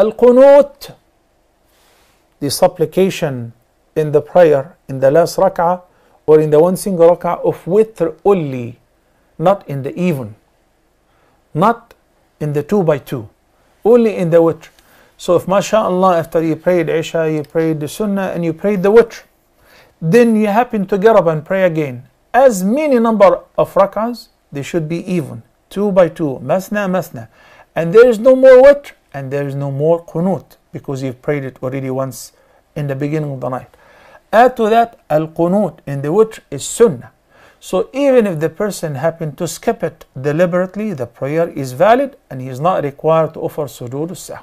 Al-Qunut, the supplication in the prayer in the last rak'ah or in the one single rak'ah of witr only, not in the even, not in the two by two, only in the witr. So if mashallah after you prayed Isha, you prayed the Sunnah and you prayed the witr, then you happen to get up and pray again. As many number of rak'ahs, they should be even, two by two, masna masna. And there is no more witr and there is no more qunut because you've prayed it already once in the beginning of the night. Add to that, al qunut in the witr is sunnah. So even if the person happened to skip it deliberately, the prayer is valid and he is not required to offer sujood sahw.